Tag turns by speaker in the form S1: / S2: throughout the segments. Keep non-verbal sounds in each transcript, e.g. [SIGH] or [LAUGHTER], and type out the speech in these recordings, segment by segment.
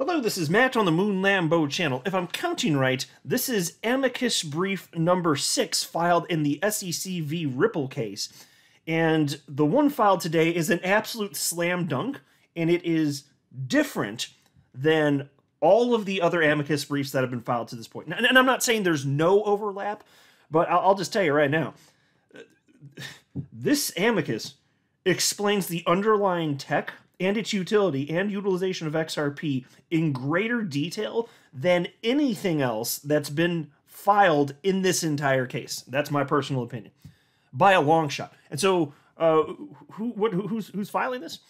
S1: Hello, this is Matt on the Moon Lambo channel. If I'm counting right, this is amicus brief number six filed in the SEC v Ripple case. And the one filed today is an absolute slam dunk, and it is different than all of the other amicus briefs that have been filed to this point. And I'm not saying there's no overlap, but I'll just tell you right now this amicus explains the underlying tech and its utility and utilization of XRP in greater detail than anything else that's been filed in this entire case. That's my personal opinion, by a long shot. And so, uh, who, what, who's who's filing this?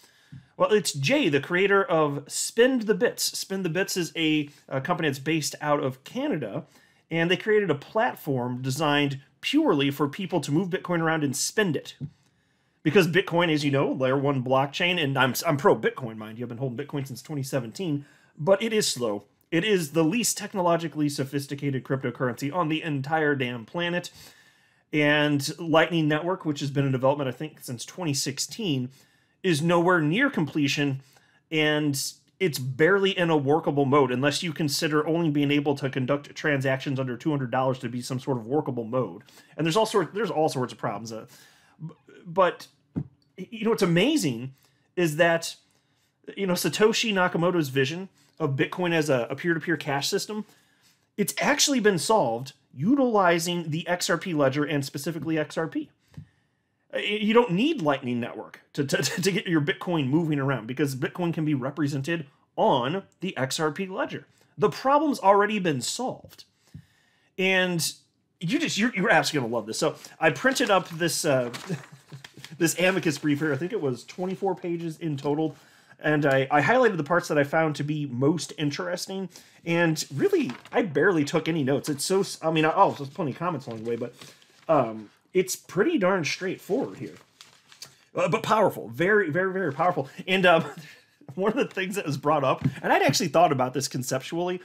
S1: Well, it's Jay, the creator of Spend the Bits. Spend the Bits is a, a company that's based out of Canada, and they created a platform designed purely for people to move Bitcoin around and spend it because Bitcoin, as you know, layer one blockchain, and I'm I'm pro Bitcoin, mind you. I've been holding Bitcoin since 2017, but it is slow. It is the least technologically sophisticated cryptocurrency on the entire damn planet. And Lightning Network, which has been in development, I think, since 2016, is nowhere near completion, and it's barely in a workable mode unless you consider only being able to conduct transactions under $200 to be some sort of workable mode. And there's all sorts there's all sorts of problems. Uh, but you know what's amazing is that you know Satoshi Nakamoto's vision of Bitcoin as a, a peer-to-peer cash system, it's actually been solved utilizing the XRP ledger and specifically XRP. You don't need Lightning Network to, to, to get your Bitcoin moving around because Bitcoin can be represented on the XRP ledger. The problem's already been solved. And you just you're, you're absolutely gonna love this. So I printed up this uh, [LAUGHS] this amicus brief here. I think it was 24 pages in total. And I, I highlighted the parts that I found to be most interesting. And really, I barely took any notes. It's so, I mean, oh, there's plenty of comments along the way, but um, it's pretty darn straightforward here. Uh, but powerful. Very, very, very powerful. And um, [LAUGHS] one of the things that was brought up, and I'd actually thought about this conceptually,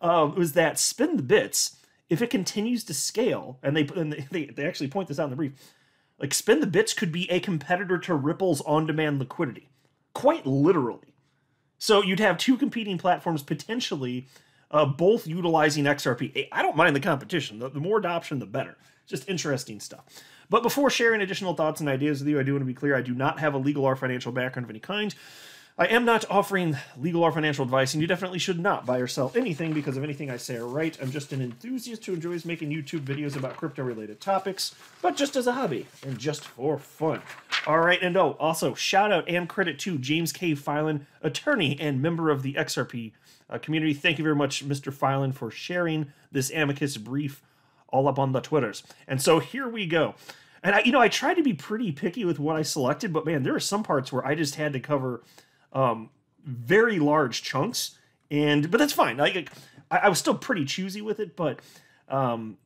S1: um, was that spend the bits, if it continues to scale, and they, and they, they actually point this out in the brief, like Spend the Bits could be a competitor to Ripple's on-demand liquidity, quite literally. So you'd have two competing platforms potentially, uh, both utilizing XRP. I don't mind the competition. The, the more adoption, the better. Just interesting stuff. But before sharing additional thoughts and ideas with you, I do want to be clear: I do not have a legal or financial background of any kind. I am not offering legal or financial advice, and you definitely should not buy or sell anything because of anything I say or write. I'm just an enthusiast who enjoys making YouTube videos about crypto related topics, but just as a hobby and just for fun. All right, and oh, also shout out and credit to James K. Filan, attorney and member of the XRP uh, community. Thank you very much, Mr. Filan, for sharing this amicus brief all up on the Twitters. And so here we go. And I, you know, I tried to be pretty picky with what I selected, but man, there are some parts where I just had to cover um, very large chunks, and but that's fine. I, I was still pretty choosy with it, but um,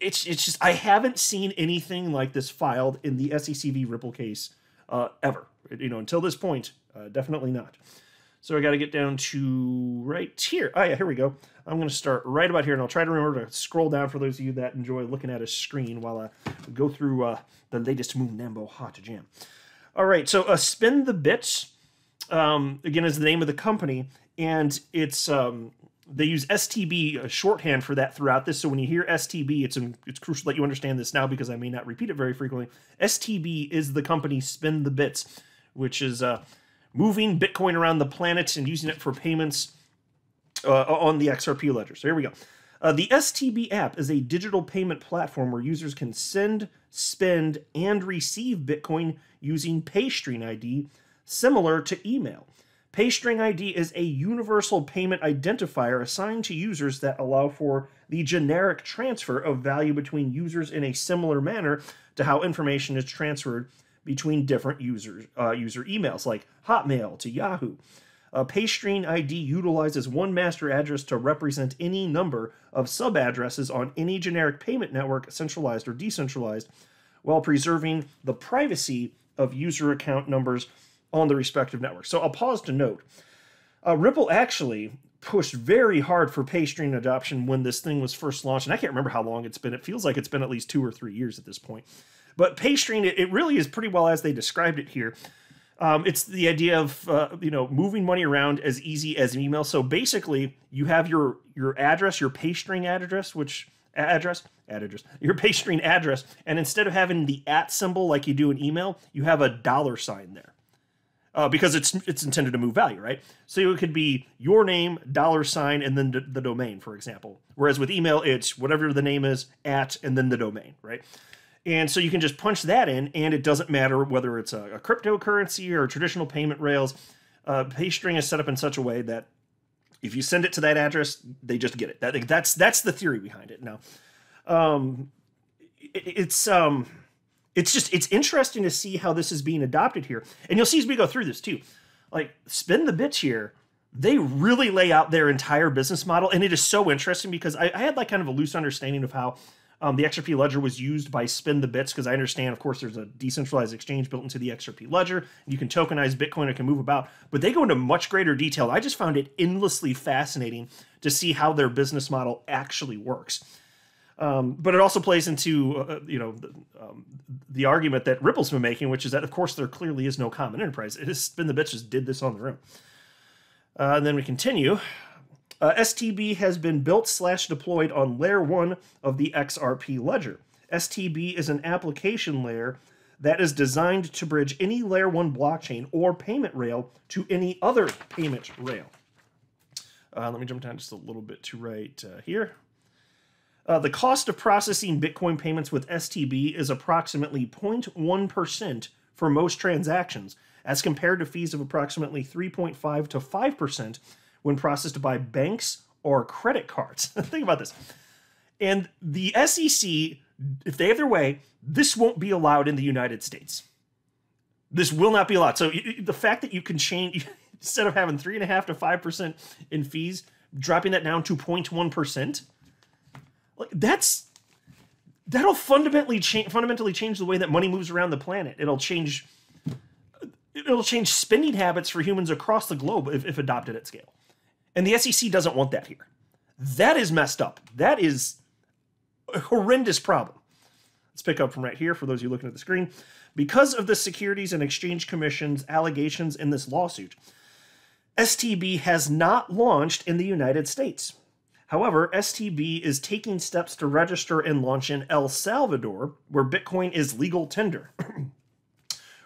S1: it's it's just I haven't seen anything like this filed in the SEC v Ripple case uh, ever. You know, until this point, uh, definitely not. So I got to get down to right here. Oh yeah, here we go. I'm going to start right about here, and I'll try to remember to scroll down for those of you that enjoy looking at a screen while I go through uh, the latest Moon Lambo Hot Jam. All right, so uh, spend the bits um, again is the name of the company, and it's um, they use STB a shorthand for that throughout this. So when you hear STB, it's it's crucial that you understand this now because I may not repeat it very frequently. STB is the company Spend the Bits, which is uh, moving Bitcoin around the planet and using it for payments uh, on the XRP ledger. So here we go. Uh, the STB app is a digital payment platform where users can send, spend, and receive Bitcoin using PayString ID similar to email. PayString ID is a universal payment identifier assigned to users that allow for the generic transfer of value between users in a similar manner to how information is transferred between different users, uh, user emails, like Hotmail to Yahoo. Uh, PayString ID utilizes one master address to represent any number of sub addresses on any generic payment network, centralized or decentralized, while preserving the privacy of user account numbers on the respective networks. So I'll pause to note uh, Ripple actually pushed very hard for PayString adoption when this thing was first launched. And I can't remember how long it's been. It feels like it's been at least two or three years at this point. But PayString, it, it really is pretty well as they described it here. Um, it's the idea of uh, you know moving money around as easy as an email. So basically, you have your your address, your paystring address, which address address your paystring address, and instead of having the at symbol like you do in email, you have a dollar sign there. Uh, because it's it's intended to move value, right? So it could be your name, dollar sign, and then d- the domain, for example. Whereas with email, it's whatever the name is at and then the domain, right? And so you can just punch that in, and it doesn't matter whether it's a, a cryptocurrency or traditional payment rails. Uh, PayString is set up in such a way that if you send it to that address, they just get it. That, that's that's the theory behind it. Now, um, it, it's um, it's just it's interesting to see how this is being adopted here, and you'll see as we go through this too. Like spend the bits here, they really lay out their entire business model, and it is so interesting because I, I had like kind of a loose understanding of how um, the XRP ledger was used by Spend the Bits because I understand, of course, there's a decentralized exchange built into the XRP ledger. You can tokenize Bitcoin, it can move about, but they go into much greater detail. I just found it endlessly fascinating to see how their business model actually works. Um, but it also plays into uh, you know the, um, the, argument that Ripple's been making, which is that of course there clearly is no common enterprise. It has Spend the Bits just did this on their own. Uh, and then we continue. Uh, STB has been built slash deployed on layer one of the XRP ledger. STB is an application layer that is designed to bridge any layer one blockchain or payment rail to any other payment rail. Uh, let me jump down just a little bit to right uh, here. Uh, the cost of processing Bitcoin payments with STB is approximately 0.1% for most transactions, as compared to fees of approximately 3.5 to 5% when processed by banks or credit cards. [LAUGHS] Think about this. And the SEC, if they have their way, this won't be allowed in the United States. This will not be allowed. So the fact that you can change, [LAUGHS] instead of having three and a half to five percent in fees, dropping that down to 0.1 percent, like that's that'll fundamentally change fundamentally change the way that money moves around the planet. It'll change it'll change spending habits for humans across the globe if, if adopted at scale. And the SEC doesn't want that here. That is messed up. That is a horrendous problem. Let's pick up from right here for those of you looking at the screen. Because of the Securities and Exchange Commission's allegations in this lawsuit, STB has not launched in the United States. However, STB is taking steps to register and launch in El Salvador, where Bitcoin is legal tender. [CLEARS THROAT]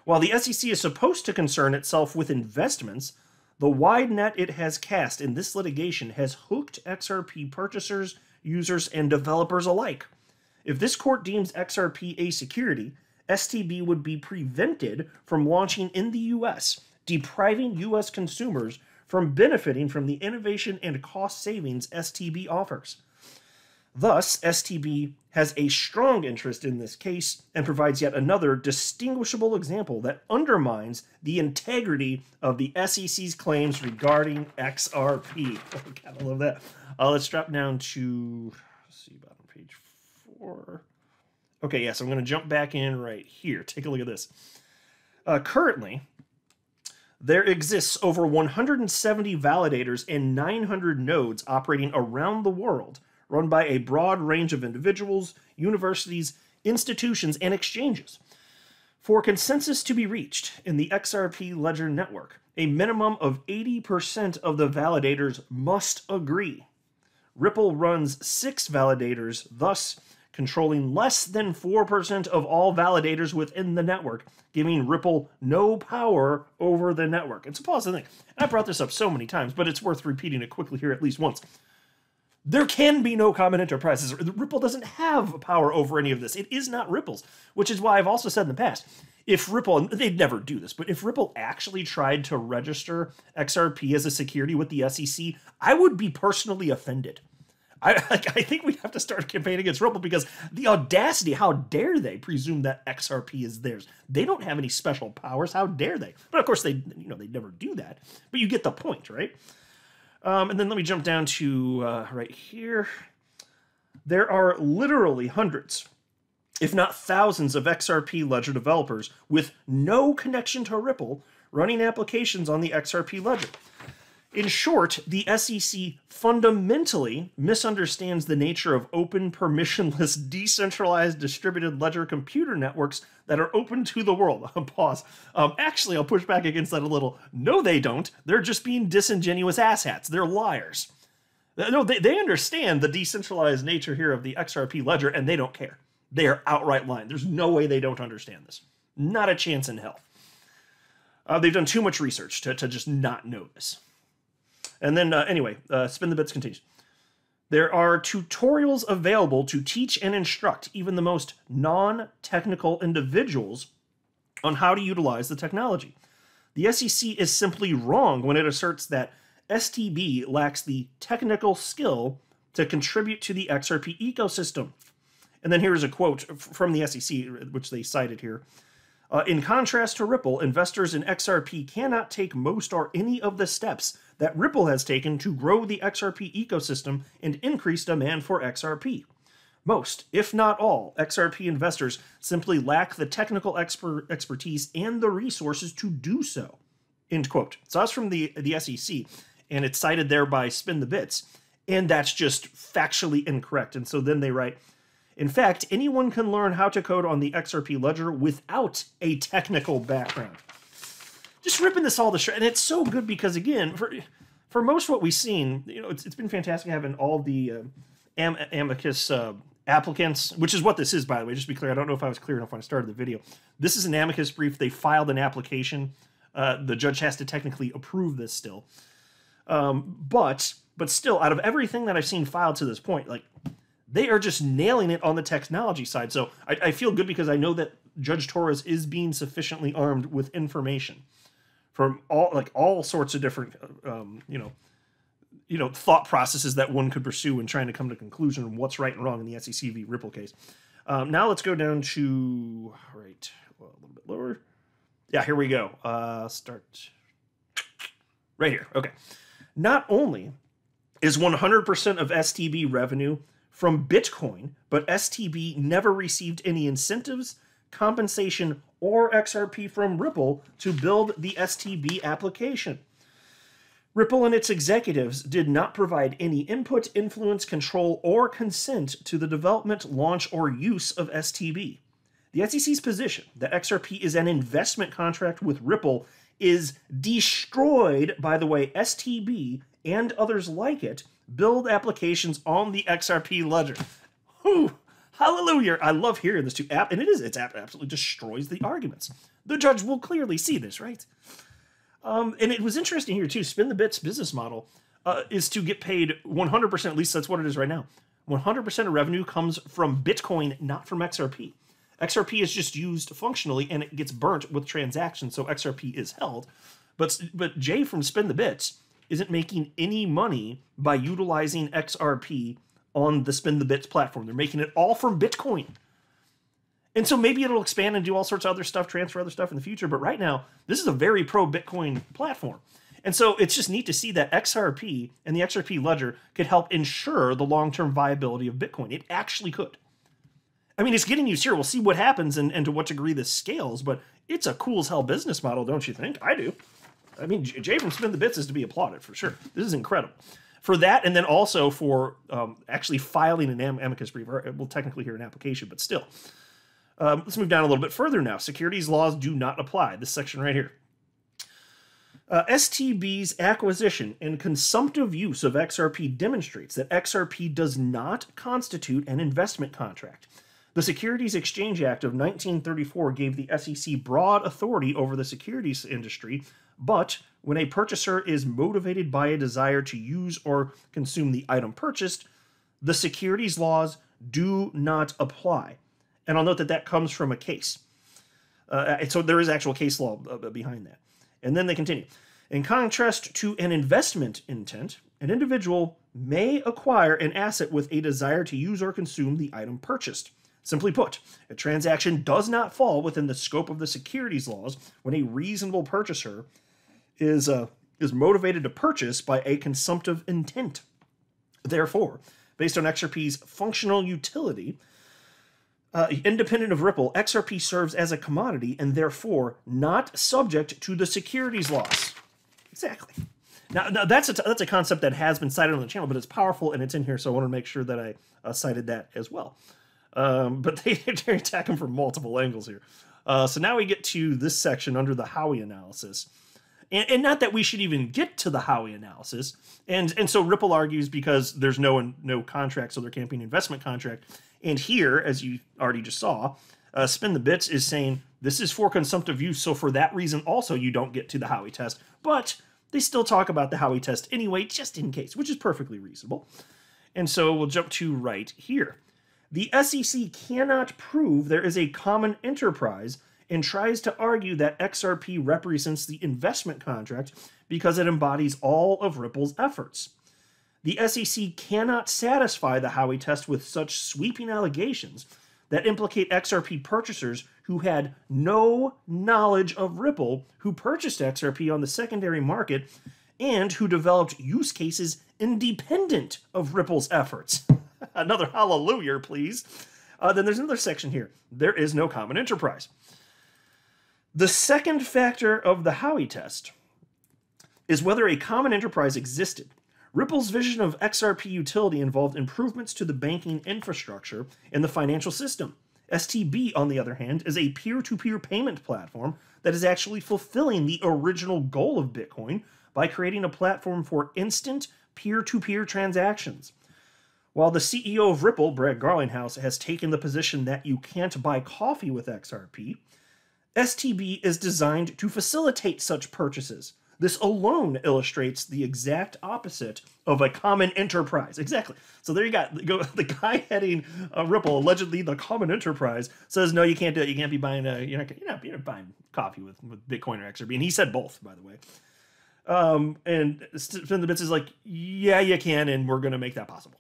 S1: While the SEC is supposed to concern itself with investments, the wide net it has cast in this litigation has hooked XRP purchasers, users, and developers alike. If this court deems XRP a security, STB would be prevented from launching in the US, depriving US consumers from benefiting from the innovation and cost savings STB offers. Thus, STB has a strong interest in this case and provides yet another distinguishable example that undermines the integrity of the SEC's claims regarding XRP. [LAUGHS] Oh, love that. Uh, let's drop down to, see, about on page four. Okay, yes, yeah, so I'm going to jump back in right here. Take a look at this. Uh, currently, there exists over 170 validators and 900 nodes operating around the world run by a broad range of individuals, universities, institutions, and exchanges. For consensus to be reached in the XRP Ledger network, a minimum of 80% of the validators must agree. Ripple runs six validators, thus controlling less than 4% of all validators within the network, giving Ripple no power over the network. It's a positive thing. And I brought this up so many times, but it's worth repeating it quickly here at least once. There can be no common enterprises. Ripple doesn't have power over any of this. It is not Ripple's, which is why I've also said in the past if Ripple, and they'd never do this, but if Ripple actually tried to register XRP as a security with the SEC, I would be personally offended. I, [LAUGHS] I think we have to start a campaign against Ripple because the audacity, how dare they presume that XRP is theirs? They don't have any special powers. How dare they? But of course, they you know they never do that. But you get the point, right? Um, and then let me jump down to uh, right here. There are literally hundreds, if not thousands, of XRP Ledger developers with no connection to Ripple running applications on the XRP Ledger. In short, the SEC fundamentally misunderstands the nature of open, permissionless, [LAUGHS] decentralized, distributed ledger computer networks that are open to the world. [LAUGHS] Pause. Um, actually, I'll push back against that a little. No, they don't. They're just being disingenuous asshats. They're liars. No, they, they understand the decentralized nature here of the XRP ledger, and they don't care. They are outright lying. There's no way they don't understand this. Not a chance in hell. Uh, they've done too much research to, to just not know this. And then, uh, anyway, uh, Spend the Bits continues. There are tutorials available to teach and instruct even the most non technical individuals on how to utilize the technology. The SEC is simply wrong when it asserts that STB lacks the technical skill to contribute to the XRP ecosystem. And then here's a quote from the SEC, which they cited here. Uh, in contrast to Ripple, investors in XRP cannot take most or any of the steps that Ripple has taken to grow the XRP ecosystem and increase demand for XRP. Most, if not all, XRP investors simply lack the technical exper- expertise and the resources to do so. End quote. So that's from the, the SEC, and it's cited there by Spend the Bits, and that's just factually incorrect. And so then they write, in fact, anyone can learn how to code on the XRP ledger without a technical background. Just ripping this all to shreds, and it's so good because again, for for most what we've seen, you know, it's, it's been fantastic having all the uh, am, amicus uh, applicants, which is what this is, by the way. Just to be clear, I don't know if I was clear enough when I started the video. This is an amicus brief. They filed an application. Uh, the judge has to technically approve this still, um, but but still, out of everything that I've seen filed to this point, like they are just nailing it on the technology side. So I, I, feel good because I know that Judge Torres is being sufficiently armed with information from all like all sorts of different um, you know you know thought processes that one could pursue in trying to come to conclusion on what's right and wrong in the SEC v Ripple case. Um, now let's go down to right well, a little bit lower. Yeah, here we go. Uh, start right here. Okay. Not only is 100% of STB revenue from Bitcoin, but STB never received any incentives, compensation, or XRP from Ripple to build the STB application. Ripple and its executives did not provide any input, influence, control, or consent to the development, launch, or use of STB. The SEC's position that XRP is an investment contract with Ripple is destroyed by the way STB and others like it build applications on the XRP ledger. Whew, hallelujah. I love hearing this too. App, and it is, it's absolutely destroys the arguments. The judge will clearly see this, right? Um, and it was interesting here too. Spend the Bits business model uh, is to get paid 100%, at least that's what it is right now. 100% of revenue comes from Bitcoin, not from XRP. XRP is just used functionally and it gets burnt with transactions, so XRP is held. But but Jay from Spend the Bits isn't making any money by utilizing XRP on the Spend the Bits platform. They're making it all from Bitcoin. And so maybe it'll expand and do all sorts of other stuff, transfer other stuff in the future. But right now, this is a very pro Bitcoin platform. And so it's just neat to see that XRP and the XRP ledger could help ensure the long term viability of Bitcoin. It actually could. I mean, it's getting used here. We'll see what happens and, and to what degree this scales, but it's a cool as hell business model, don't you think? I do. I mean, Jay from Spend the Bits is to be applauded for sure. This is incredible. For that, and then also for um, actually filing an am- amicus brief, we'll technically hear an application, but still. Um, let's move down a little bit further now. Securities laws do not apply. This section right here. Uh, STB's acquisition and consumptive use of XRP demonstrates that XRP does not constitute an investment contract. The Securities Exchange Act of 1934 gave the SEC broad authority over the securities industry but when a purchaser is motivated by a desire to use or consume the item purchased, the securities laws do not apply. And I'll note that that comes from a case. Uh, so there is actual case law uh, behind that. And then they continue. In contrast to an investment intent, an individual may acquire an asset with a desire to use or consume the item purchased. Simply put, a transaction does not fall within the scope of the securities laws when a reasonable purchaser is uh, is motivated to purchase by a consumptive intent. Therefore, based on XRP's functional utility, uh, independent of Ripple, XRP serves as a commodity and therefore not subject to the securities laws. Exactly. Now, now that's a that's a concept that has been cited on the channel, but it's powerful and it's in here, so I want to make sure that I uh, cited that as well. Um, but they, [LAUGHS] they attack him from multiple angles here. Uh, so now we get to this section under the Howey analysis. And, and, not that we should even get to the Howey analysis. And and so Ripple argues because there's no no contract, so there can't be an investment contract. And here, as you already just saw, uh, Spend the Bits is saying this is for consumptive use, so for that reason also you don't get to the Howey test. But they still talk about the Howey test anyway, just in case, which is perfectly reasonable. And so we'll jump to right here. The SEC cannot prove there is a common enterprise and tries to argue that XRP represents the investment contract because it embodies all of Ripple's efforts. The SEC cannot satisfy the Howey test with such sweeping allegations that implicate XRP purchasers who had no knowledge of Ripple, who purchased XRP on the secondary market, and who developed use cases independent of Ripple's efforts. [LAUGHS] another hallelujah, please. Uh, then there's another section here. There is no common enterprise. The second factor of the Howey test is whether a common enterprise existed. Ripple's vision of XRP utility involved improvements to the banking infrastructure and the financial system. STB, on the other hand, is a peer to peer payment platform that is actually fulfilling the original goal of Bitcoin by creating a platform for instant peer to peer transactions. While the CEO of Ripple, Brad Garlinghouse, has taken the position that you can't buy coffee with XRP, STB is designed to facilitate such purchases. This alone illustrates the exact opposite of a common enterprise. Exactly. So there you got [LAUGHS] the guy heading uh, Ripple, allegedly the common enterprise, says no, you can't do it. You can't be buying a you're not you're not, you're not buying coffee with with Bitcoin or XRP. And he said both, by the way. Um, and Spend the Bits is like, yeah, you can, and we're going to make that possible.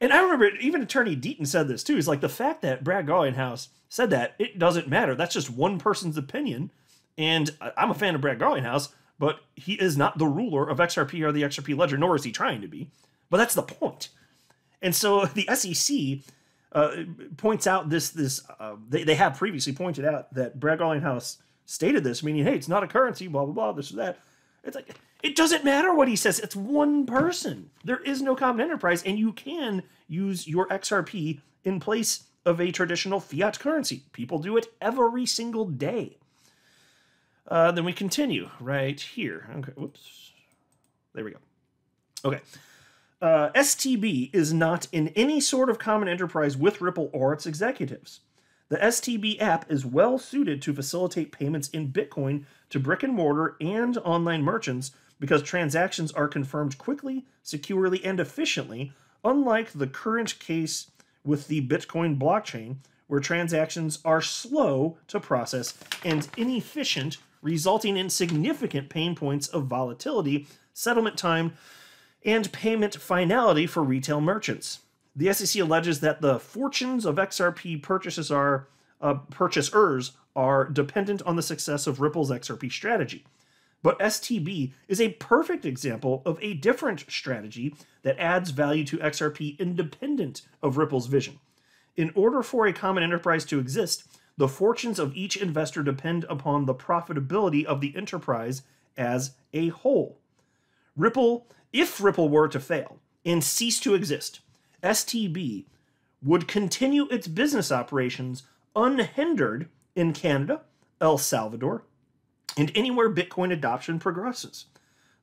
S1: And I remember even Attorney Deaton said this too. He's like, the fact that Brad Garlinghouse said that, it doesn't matter. That's just one person's opinion. And I'm a fan of Brad Garlinghouse, but he is not the ruler of XRP or the XRP ledger, nor is he trying to be. But that's the point. And so [LAUGHS] the SEC uh, points out this, this uh, they, they have previously pointed out that Brad Garlinghouse stated this, meaning, hey, it's not a currency, blah, blah, blah, this or that. It's like, it doesn't matter what he says. It's one person. There is no common enterprise, and you can use your XRP in place of a traditional fiat currency. People do it every single day. Uh, then we continue right here. Okay, whoops. There we go. Okay. Uh, STB is not in any sort of common enterprise with Ripple or its executives. The STB app is well suited to facilitate payments in Bitcoin to brick and mortar and online merchants because transactions are confirmed quickly, securely, and efficiently, unlike the current case with the Bitcoin blockchain, where transactions are slow to process and inefficient, resulting in significant pain points of volatility, settlement time, and payment finality for retail merchants. The SEC alleges that the fortunes of XRP purchases are uh, purchasers are dependent on the success of Ripple's XRP strategy. But STB is a perfect example of a different strategy that adds value to XRP independent of Ripple's vision. In order for a common enterprise to exist, the fortunes of each investor depend upon the profitability of the enterprise as a whole. Ripple, if Ripple were to fail and cease to exist, STB would continue its business operations unhindered in Canada, El Salvador, and anywhere Bitcoin adoption progresses.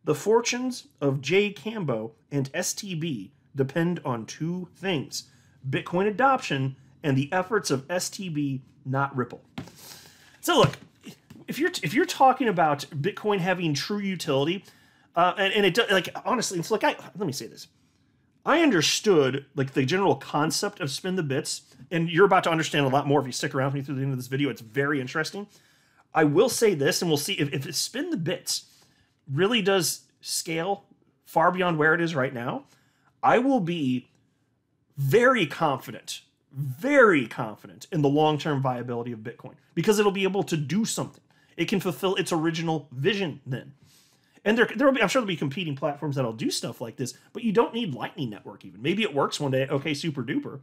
S1: The fortunes of Jay Cambo and STB depend on two things Bitcoin adoption and the efforts of STB, not Ripple. So, look, if you're if you're talking about Bitcoin having true utility, uh, and, and it like honestly, it's like I let me say this. I understood like the general concept of spend the bits, and you're about to understand a lot more if you stick around with me through the end of this video. It's very interesting. I will say this, and we'll see if, if spend the bits really does scale far beyond where it is right now. I will be very confident, very confident in the long term viability of Bitcoin because it'll be able to do something. It can fulfill its original vision then. And there, there will be, I'm sure there'll be competing platforms that'll do stuff like this, but you don't need Lightning Network even. Maybe it works one day, okay, super duper.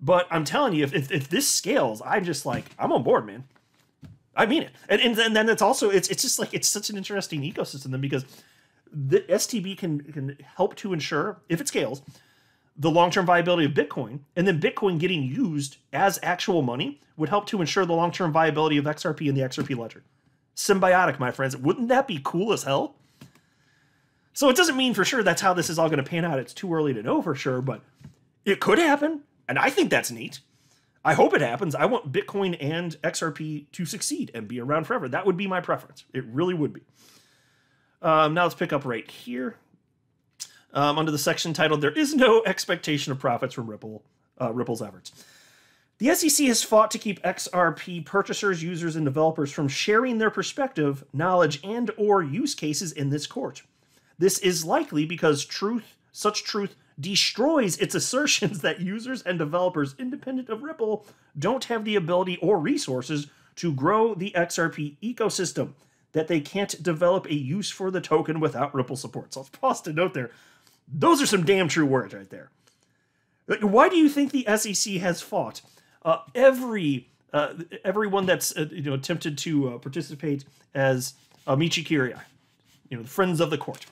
S1: But I'm telling you, if, if, if this scales, I'm just like, I'm on board, man. I mean it, and, and then it's also it's it's just like it's such an interesting ecosystem then because the STB can can help to ensure, if it scales, the long-term viability of Bitcoin, and then Bitcoin getting used as actual money would help to ensure the long-term viability of XRP and the XRP ledger. Symbiotic, my friends. Wouldn't that be cool as hell? So it doesn't mean for sure that's how this is all going to pan out. It's too early to know for sure, but it could happen, and I think that's neat. I hope it happens. I want Bitcoin and XRP to succeed and be around forever. That would be my preference. It really would be. Um, now let's pick up right here. Um, under the section titled "There is no expectation of profits from Ripple uh, Ripple's efforts." The SEC has fought to keep XRP purchasers, users, and developers from sharing their perspective, knowledge, and or use cases in this court. This is likely because truth, such truth destroys its assertions that users and developers independent of Ripple don't have the ability or resources to grow the XRP ecosystem, that they can't develop a use for the token without Ripple support. So let's pause to note there. Those are some damn true words right there. Why do you think the SEC has fought uh, every uh, everyone that's uh, you know attempted to uh, participate as Amici Curiae, you know, the friends of the court?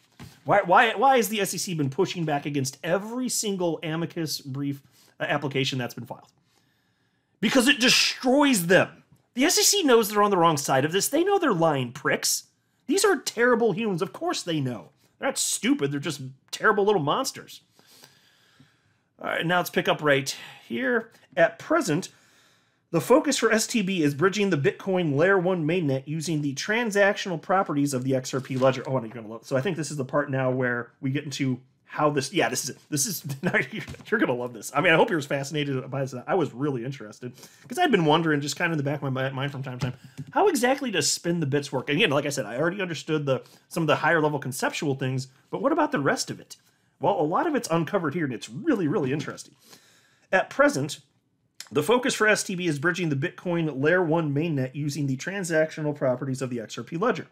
S1: Why, why, why has the SEC been pushing back against every single amicus brief uh, application that's been filed? Because it destroys them. The SEC knows they're on the wrong side of this. They know they're lying pricks. These are terrible humans. Of course they know. They're not stupid. They're just terrible little monsters. All right, now let's pick up right here. At present, the focus for STB is bridging the Bitcoin Layer 1 mainnet using the transactional properties of the XRP ledger. Oh, and you're gonna love. So I think this is the part now where we get into how this. Yeah, this is it. This is [LAUGHS] you're gonna love this. I mean, I hope you're as fascinated by this. I was really interested because I'd been wondering, just kind of in the back of my mind from time to time, how exactly does spend the bits work? Again, like I said, I already understood the some of the higher level conceptual things, but what about the rest of it? Well, a lot of it's uncovered here, and it's really, really interesting. At present, the focus for STB is bridging the Bitcoin Layer 1 mainnet using the transactional properties of the XRP ledger.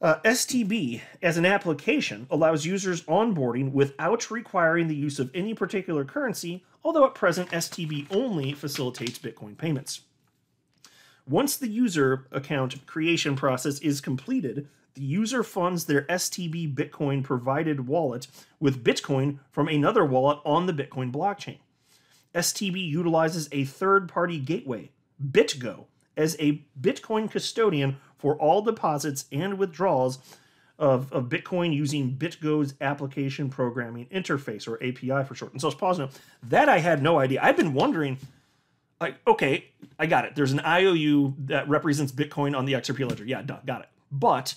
S1: Uh, STB, as an application, allows users onboarding without requiring the use of any particular currency, although at present STB only facilitates Bitcoin payments. Once the user account creation process is completed, the user funds their STB Bitcoin provided wallet with Bitcoin from another wallet on the Bitcoin blockchain. STB utilizes a third party gateway, BitGo, as a Bitcoin custodian for all deposits and withdrawals of, of Bitcoin using BitGo's application programming interface, or API for short. And so, pause now. That I had no idea. I've been wondering, like, okay, I got it. There's an IOU that represents Bitcoin on the XRP ledger. Yeah, got it. But,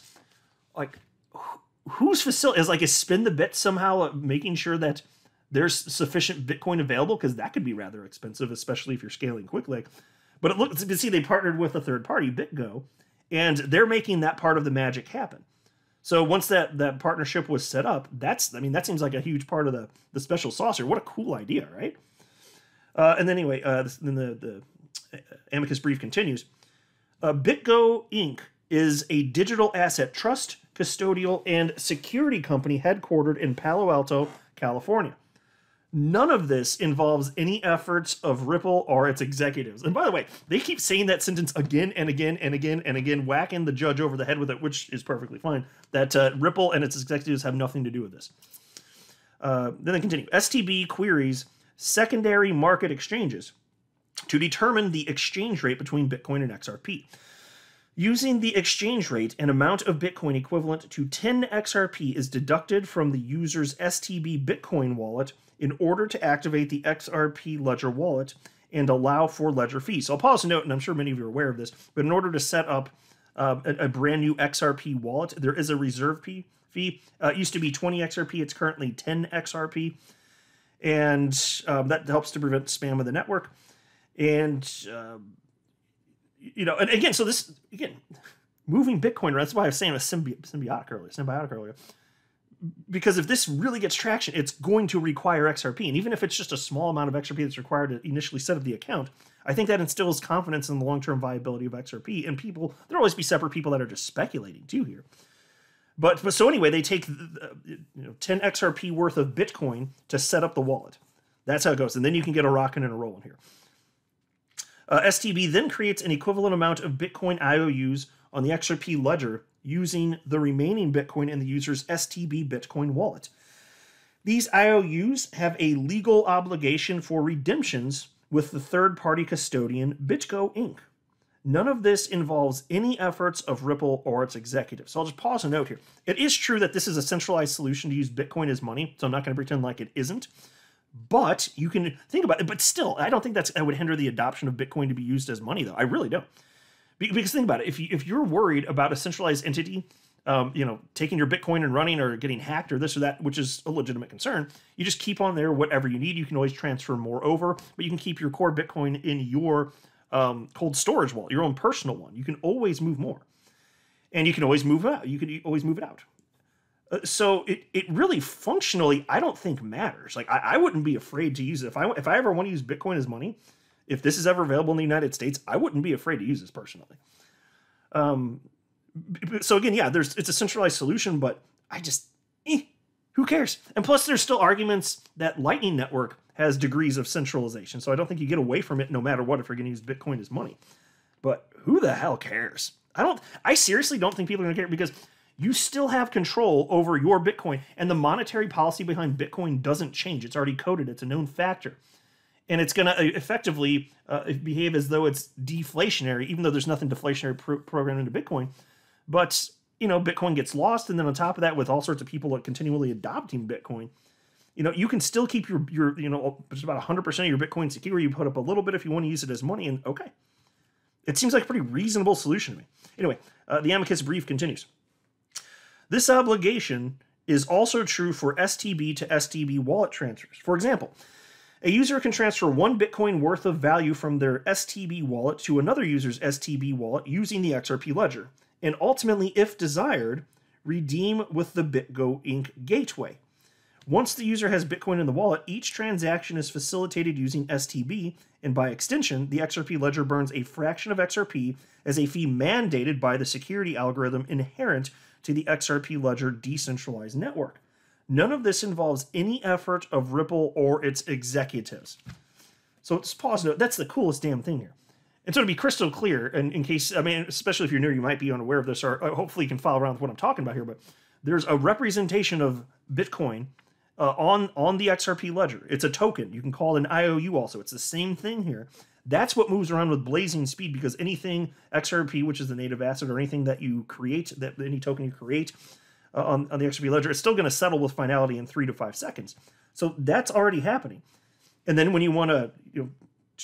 S1: like, whose facility is like, is Spend the Bit somehow uh, making sure that there's sufficient Bitcoin available because that could be rather expensive, especially if you're scaling quickly. But it looks, you see they partnered with a third party, BitGo, and they're making that part of the magic happen. So once that that partnership was set up, that's I mean that seems like a huge part of the the special saucer. What a cool idea, right? Uh, and then anyway, uh, then the the uh, amicus brief continues. Uh, BitGo Inc. is a digital asset trust, custodial, and security company headquartered in Palo Alto, California. None of this involves any efforts of Ripple or its executives. And by the way, they keep saying that sentence again and again and again and again, whacking the judge over the head with it, which is perfectly fine. That uh, Ripple and its executives have nothing to do with this. Uh, then they continue. STB queries secondary market exchanges to determine the exchange rate between Bitcoin and XRP. Using the exchange rate, an amount of Bitcoin equivalent to 10 XRP is deducted from the user's STB Bitcoin wallet in order to activate the XRP Ledger wallet and allow for ledger fees. So I'll pause to note, and I'm sure many of you are aware of this, but in order to set up uh, a, a, brand new XRP wallet, there is a reserve fee. fee. Uh, it used to be 20 XRP, it's currently 10 XRP, and um, that helps to prevent spam of the network. And, uh, you know, and again, so this, again, moving Bitcoin, that's why I was saying a symbi- symbiotic earlier, symbiotic earlier because if this really gets traction, it's going to require XRP. And even if it's just a small amount of XRP that's required to initially set up the account, I think that instills confidence in the long term viability of XRP. And people, there'll always be separate people that are just speculating too here. But, but so anyway, they take you know 10 XRP worth of Bitcoin to set up the wallet. That's how it goes. And then you can get a rocking and a rolling here. Uh, STB then creates an equivalent amount of Bitcoin IOUs on the XRP ledger using the remaining Bitcoin in the user's STB Bitcoin wallet. These IOUs have a legal obligation for redemptions with the third party custodian BitGo Inc. None of this involves any efforts of Ripple or its executives. So I'll just pause a note here. It is true that this is a centralized solution to use Bitcoin as money, so I'm not going to pretend like it isn't. But you can think about it. But still, I don't think that's that would hinder the adoption of Bitcoin to be used as money, though. I really don't. Because think about it. If you if you're worried about a centralized entity, um, you know, taking your Bitcoin and running or getting hacked or this or that, which is a legitimate concern, you just keep on there whatever you need. You can always transfer more over, but you can keep your core Bitcoin in your um, cold storage wallet, your own personal one. You can always move more, and you can always move out. You can always move it out. Uh, so it, it really functionally, I don't think matters. Like I, I wouldn't be afraid to use it if I if I ever want to use Bitcoin as money. If this is ever available in the United States, I wouldn't be afraid to use this personally. Um, so again, yeah, there's it's a centralized solution, but I just eh, who cares? And plus, there's still arguments that Lightning Network has degrees of centralization, so I don't think you get away from it no matter what if you're going to use Bitcoin as money. But who the hell cares? I don't. I seriously don't think people are going to care because you still have control over your Bitcoin, and the monetary policy behind Bitcoin doesn't change. It's already coded. It's a known factor and it's going to uh, effectively uh, behave as though it's deflationary, even though there's nothing deflationary pro- programmed into Bitcoin. But you know, Bitcoin gets lost, and then on top of that, with all sorts of people continually adopting Bitcoin, you know, you can still keep your your you know just about 100 percent of your Bitcoin secure. You put up a little bit if you want to use it as money, and okay, it seems like a pretty reasonable solution to me. Anyway, uh, the amicus brief continues. This obligation is also true for STB to STB wallet transfers. For example, a user can transfer one Bitcoin worth of value from their STB wallet to another user's STB wallet using the XRP ledger, and ultimately, if desired, redeem with the BitGo Inc. gateway. Once the user has Bitcoin in the wallet, each transaction is facilitated using STB, and by extension, the XRP ledger burns a fraction of XRP as a fee mandated by the security algorithm inherent to the XRP ledger decentralized network. None of this involves any effort of Ripple or its executives. So let's pause note. That's the coolest damn thing here. And so to be crystal clear, and in case, I mean, especially if you're new, you might be unaware of this, or uh, hopefully you can follow around with what I'm talking about here, but there's a representation of Bitcoin uh, on, on the XRP ledger. It's a token. You can call it an IOU also. It's the same thing here. That's what moves around with blazing speed because anything XRP, which is the native asset, or anything that you create, that any token you create, uh, on, on the XRP ledger, it's still going to settle with finality in three to five seconds. So that's already happening. And then when you want to you know,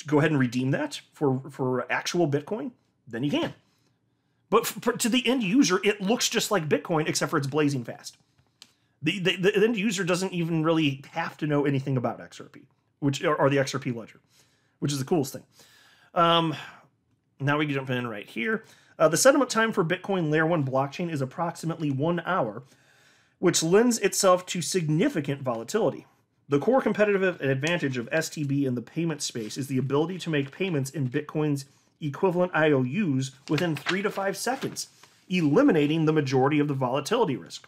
S1: go ahead and redeem that for, for actual Bitcoin, then you can. But for, to the end user, it looks just like Bitcoin, except for it's blazing fast. The, the, the end user doesn't even really have to know anything about XRP, which or, or the XRP ledger, which is the coolest thing. Um, now we can jump in right here. Uh, the settlement time for Bitcoin Layer 1 blockchain is approximately one hour, which lends itself to significant volatility. The core competitive advantage of STB in the payment space is the ability to make payments in Bitcoin's equivalent IOUs within three to five seconds, eliminating the majority of the volatility risk.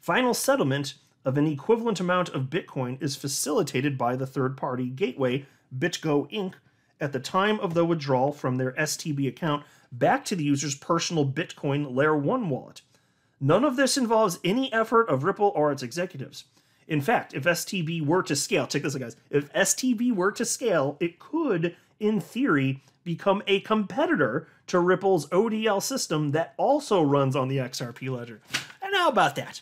S1: Final settlement of an equivalent amount of Bitcoin is facilitated by the third party gateway BitGo Inc. at the time of the withdrawal from their STB account back to the user's personal Bitcoin Layer 1 wallet. None of this involves any effort of Ripple or its executives. In fact, if STB were to scale, check this out, guys. If STB were to scale, it could, in theory, become a competitor to Ripple's ODL system that also runs on the XRP ledger. And how about that?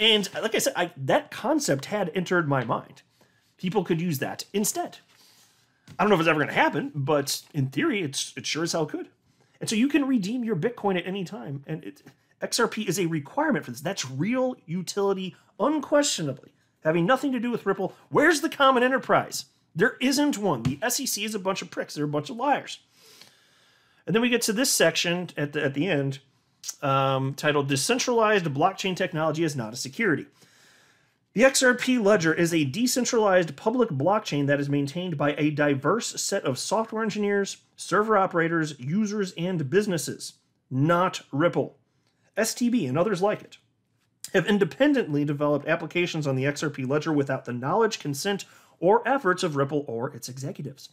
S1: And like I said, I, that concept had entered my mind. People could use that instead. I don't know if it's ever going to happen, but in theory, it's it sure as hell could. And so you can redeem your Bitcoin at any time. And it, XRP is a requirement for this. That's real utility, unquestionably, having nothing to do with Ripple. Where's the common enterprise? There isn't one. The SEC is a bunch of pricks. They're a bunch of liars. And then we get to this section at the, at the end um, titled Decentralized Blockchain Technology is Not a Security. The XRP ledger is a decentralized public blockchain that is maintained by a diverse set of software engineers, server operators, users, and businesses, not Ripple. STB and others like it have independently developed applications on the XRP ledger without the knowledge, consent, or efforts of Ripple or its executives.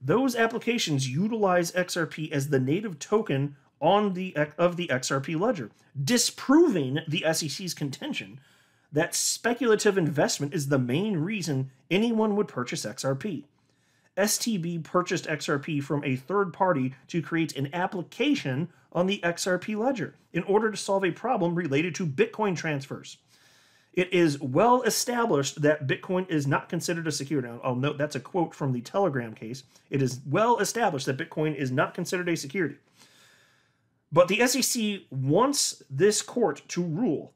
S1: Those applications utilize XRP as the native token on the of the XRP ledger, disproving the SEC's contention that speculative investment is the main reason anyone would purchase XRP. STB purchased XRP from a third party to create an application on the XRP ledger in order to solve a problem related to Bitcoin transfers. It is well established that Bitcoin is not considered a security. Now, I'll note that's a quote from the Telegram case. It is well established that Bitcoin is not considered a security. But the SEC wants this court to rule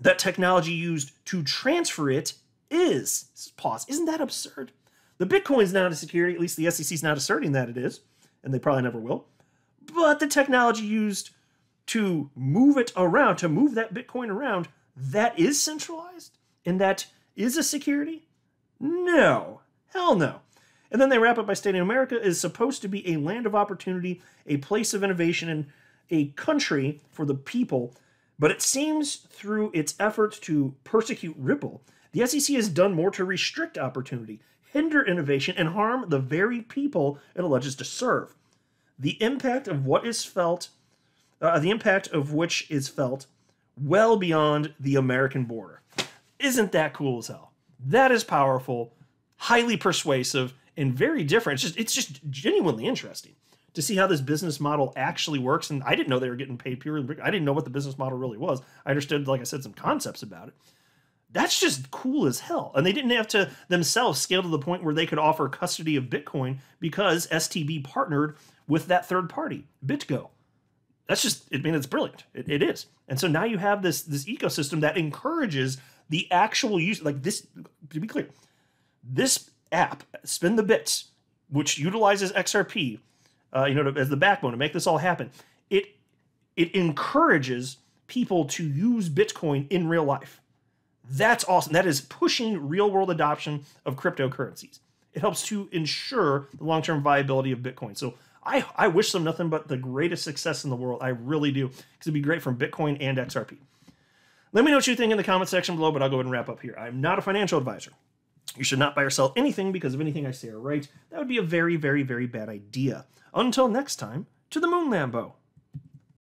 S1: that technology used to transfer it is. Pause. Isn't that absurd? The Bitcoin is not a security, at least the SEC is not asserting that it is, and they probably never will. But the technology used to move it around, to move that Bitcoin around, that is centralized and that is a security? No. Hell no. And then they wrap up by stating America is supposed to be a land of opportunity, a place of innovation, and a country for the people. But it seems through its efforts to persecute Ripple, the SEC has done more to restrict opportunity, hinder innovation, and harm the very people it alleges to serve. The impact of what is felt, uh, the impact of which is felt well beyond the American border. Isn't that cool as hell? That is powerful, highly persuasive, and very different. It's just it's just genuinely interesting to see how this business model actually works. And I didn't know they were getting paid purely. I didn't know what the business model really was. I understood, like I said, some concepts about it. That's just cool as hell. And they didn't have to themselves scale to the point where they could offer custody of Bitcoin because STB partnered with that third party, BitGo that's just i mean it's brilliant it, it is and so now you have this this ecosystem that encourages the actual use like this to be clear this app spend the bits which utilizes xrp uh, you know as the backbone to make this all happen it it encourages people to use bitcoin in real life that's awesome that is pushing real world adoption of cryptocurrencies it helps to ensure the long-term viability of bitcoin so I, I wish them nothing but the greatest success in the world. I really do. Because it'd be great from Bitcoin and XRP. Let me know what you think in the comment section below, but I'll go ahead and wrap up here. I'm not a financial advisor. You should not buy or sell anything because of anything I say or write. That would be a very, very, very bad idea. Until next time, to the moon, Lambo.